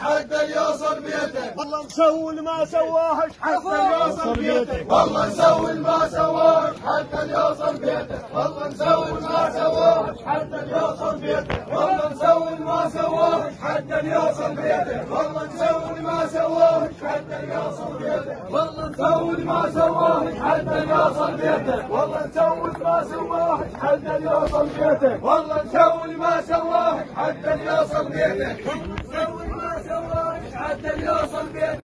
حتى يوصل بيتك والله نسوي ما سواهش حتى يوصل بيتك والله نسوي ما سواهش حتى يوصل بيتك والله نسوي ما سواهش حتى يوصل بيتك والله نسوي ما سواهش حتى يوصل بيتك والله نسوي ما سواهش حتى يوصل بيتك والله نسوي ما سواهش حتى يوصل بيتك والله نسوي ما سواهش حتى يوصل بيتك والله نسوي ما سواهش عدل يوصل بيتك مش عدل يوصل بيتك.